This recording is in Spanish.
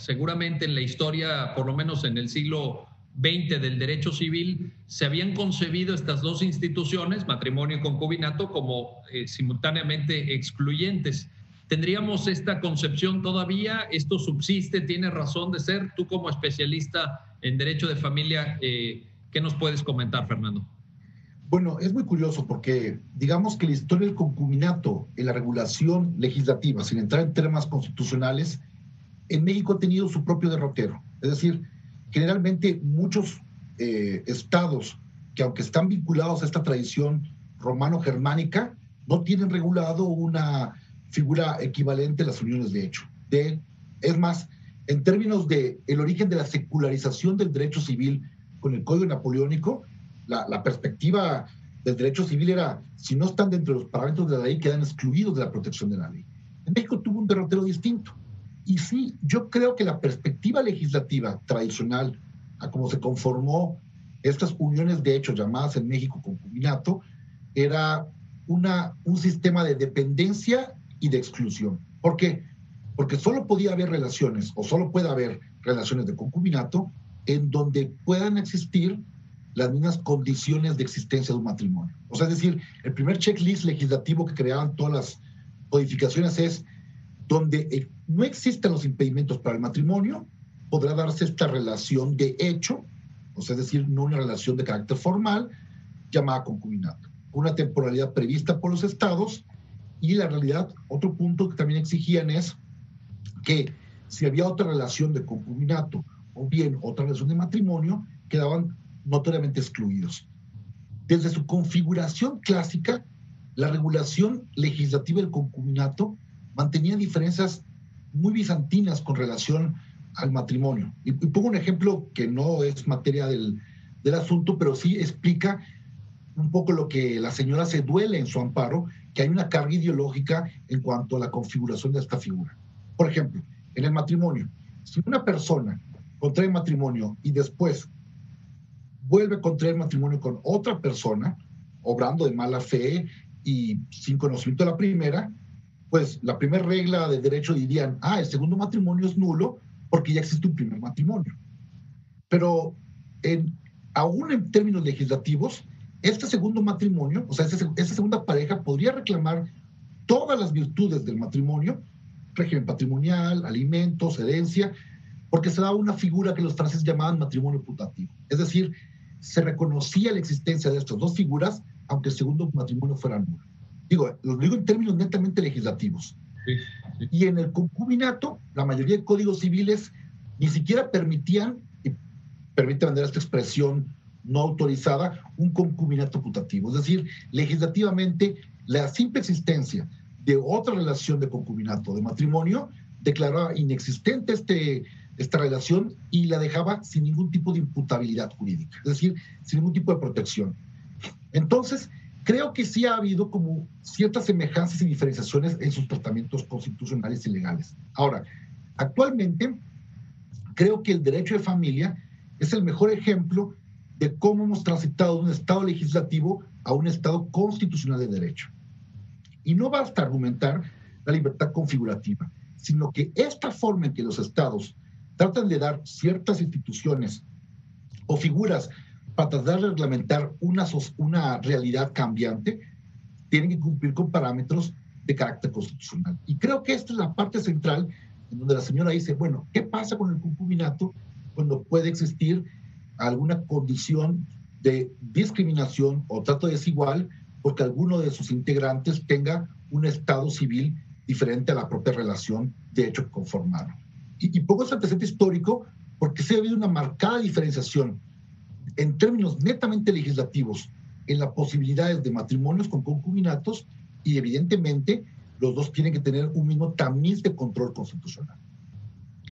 seguramente en la historia, por lo menos en el siglo XX del derecho civil, se habían concebido estas dos instituciones, matrimonio y concubinato, como eh, simultáneamente excluyentes. ¿Tendríamos esta concepción todavía? ¿Esto subsiste? ¿Tiene razón de ser? Tú como especialista en derecho de familia, eh, ¿qué nos puedes comentar, Fernando? Bueno, es muy curioso porque digamos que la historia del concubinato en la regulación legislativa, sin entrar en temas constitucionales, en México ha tenido su propio derrotero. Es decir, generalmente muchos eh, estados que aunque están vinculados a esta tradición romano-germánica, no tienen regulado una figura equivalente a las uniones de hecho. De, es más, en términos de el origen de la secularización del derecho civil con el Código Napoleónico, la, la perspectiva del derecho civil era, si no están dentro de los parámetros de la ley, quedan excluidos de la protección de la ley. En México tuvo un derrotero distinto. Y sí, yo creo que la perspectiva legislativa tradicional, a cómo se conformó estas uniones de hecho llamadas en México concubinato, era una, un sistema de dependencia y de exclusión. ¿Por qué? Porque solo podía haber relaciones o solo puede haber relaciones de concubinato en donde puedan existir las mismas condiciones de existencia de un matrimonio. O sea, es decir, el primer checklist legislativo que creaban todas las codificaciones es donde eh, no existen los impedimentos para el matrimonio, podrá darse esta relación de hecho, o sea, es decir, no una relación de carácter formal, llamada concubinato, una temporalidad prevista por los estados y la realidad, otro punto que también exigían es que si había otra relación de concubinato o bien otra relación de matrimonio, quedaban notoriamente excluidos. Desde su configuración clásica, la regulación legislativa del concubinato mantenía diferencias muy bizantinas con relación al matrimonio. Y, pongo un ejemplo que no es materia del, del, asunto, pero sí explica un poco lo que la señora se duele en su amparo, que hay una carga ideológica en cuanto a la configuración de esta figura. Por ejemplo, en el matrimonio, si una persona contrae matrimonio y después vuelve a contraer matrimonio con otra persona, obrando de mala fe y sin conocimiento de la primera, pues la primera regla de derecho dirían, ah, el segundo matrimonio es nulo porque ya existe un primer matrimonio. Pero en, aún en términos legislativos, este segundo matrimonio, o sea, esa segunda pareja podría reclamar todas las virtudes del matrimonio, régimen patrimonial, alimentos, herencia, porque se daba una figura que los franceses llamaban matrimonio putativo. Es decir, se reconocía la existencia de estas dos figuras, aunque el segundo matrimonio fuera nulo. Digo, lo digo en términos netamente legislativos. Y en el concubinato, la mayoría de códigos civiles ni siquiera permitían, y permítanme esta expresión no autorizada, un concubinato putativo. Es decir, legislativamente, la simple existencia de otra relación de concubinato, de matrimonio, declaraba inexistente este, esta relación y la dejaba sin ningún tipo de imputabilidad jurídica, es decir, sin ningún tipo de protección. Entonces, creo que sí ha habido como ciertas semejanzas y diferenciaciones en sus tratamientos constitucionales y legales. Ahora, actualmente creo que el derecho de familia es el mejor ejemplo de cómo hemos transitado de un Estado legislativo a un Estado constitucional de derecho. Y no basta argumentar la libertad configurativa, sino que esta forma en que los Estados tratan de dar ciertas instituciones o figuras para tratar de reglamentar una, una realidad cambiante, tienen que cumplir con parámetros de carácter constitucional. Y creo que esta es la parte central en donde la señora dice, bueno, ¿qué pasa con el concubinato cuando puede existir alguna condición de discriminación o trato desigual porque alguno de sus integrantes tenga un estado civil diferente a la propia relación de hecho que conformaron? Y, y pongo ese antecedente histórico porque se ha habido una marcada diferenciación en términos netamente legislativos en las posibilidades de matrimonios con concubinatos y evidentemente los dos tienen que tener un mismo tamiz de control constitucional.